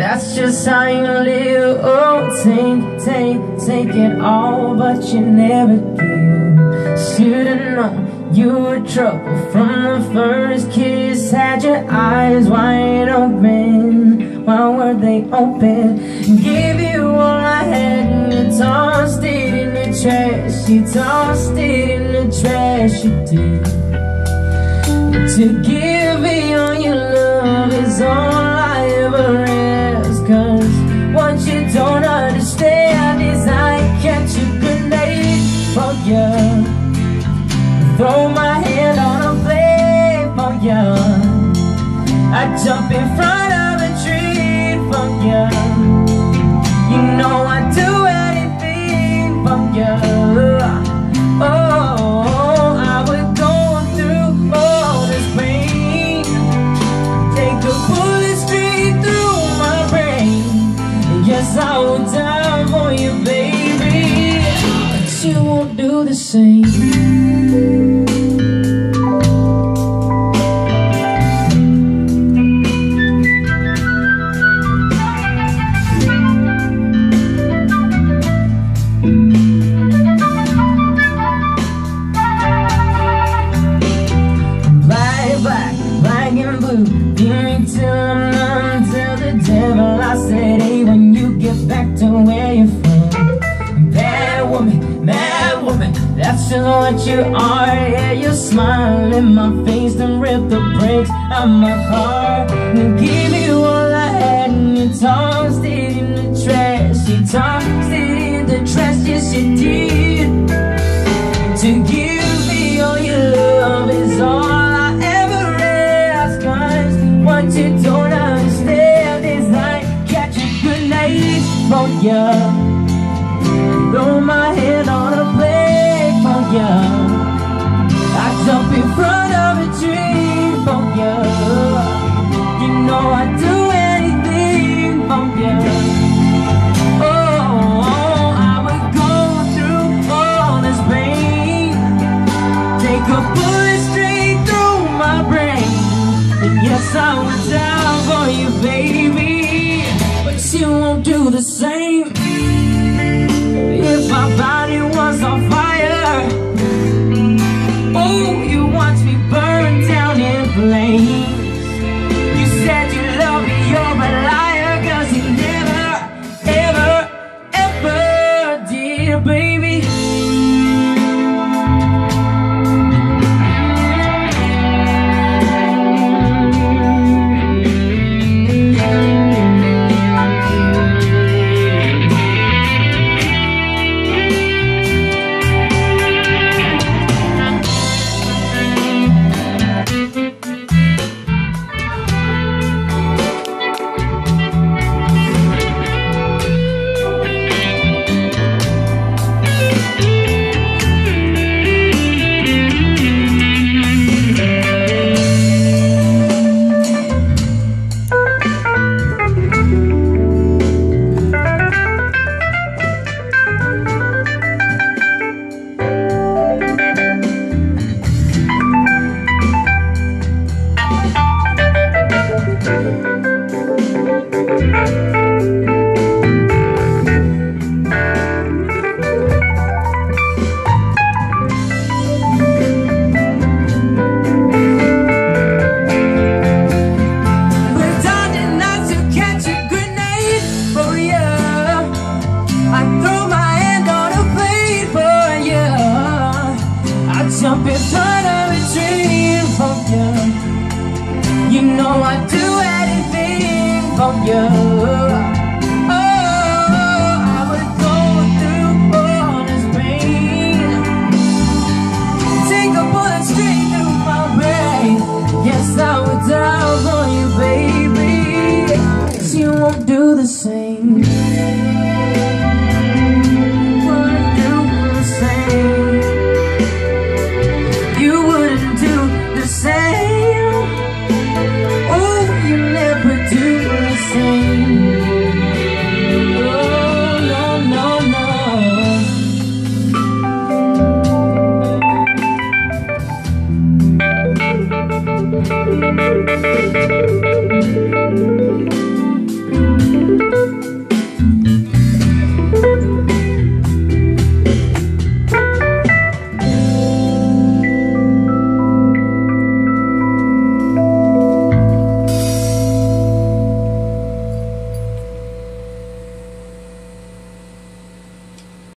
That's just how you live. Oh, take, take, take it all But you never give. Should've known you were trouble From the first kiss. Had your eyes wide open. Why were they open? Gave you all I had And you tossed it in the trash. You tossed it in the trash You did. To give me all your love is all Throw my hand on a flame for you I jump in front of a tree for you You know I'd do anything for you Oh, I would go through all this pain. Take bullet straight through my brain. Yes, I would die for you, baby. But you won't do the same That's just what you are, yeah You smile in my face and rip the brakes out my car And give you all I had and you tossed it in the trash. You tossed it in the trash, yes you did you don't understand is I catch a night for you do the same. If my body was on fire